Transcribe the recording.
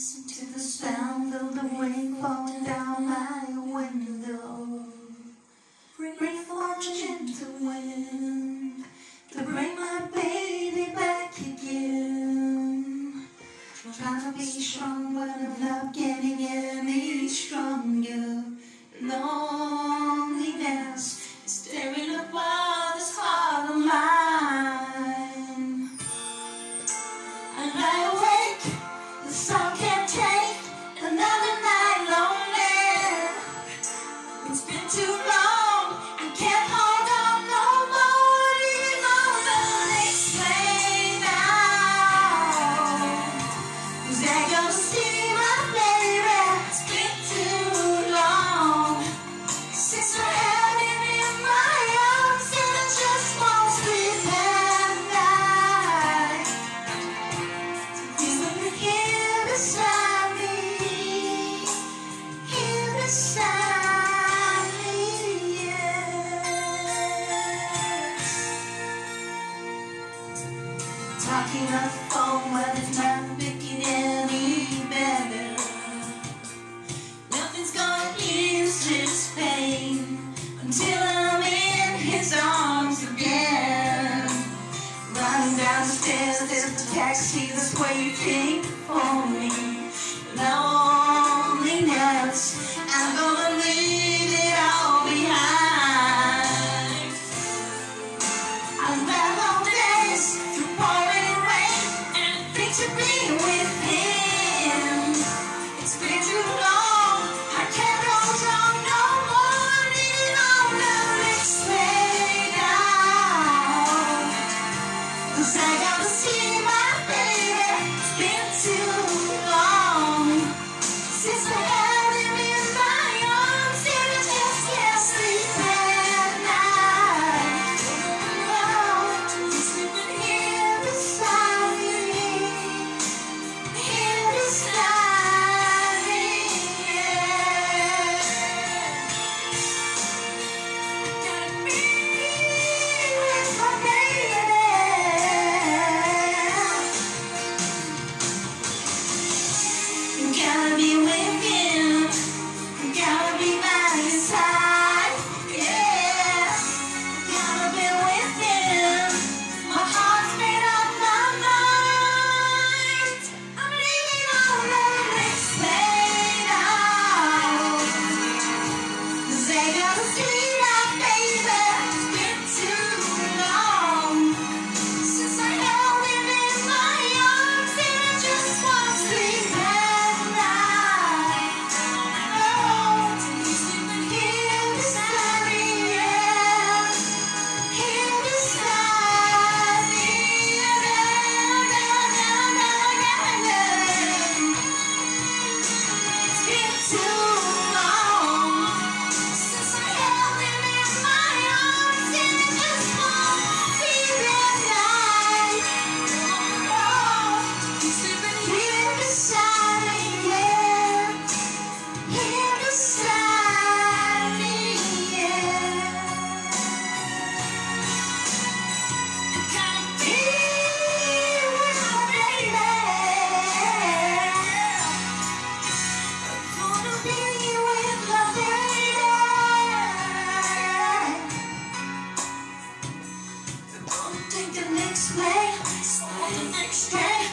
Listen to the sound of the rain falling down my window. Bring forth a gentle wind to bring my baby back again. I'm trying to be strong, but I'm not getting any stronger. No. leaving us home, but it's not any better. Nothing's gonna ease this pain until I'm in his arms again. Run down the stairs, there's the taxi that's waiting for me. Loneliness. Yeah.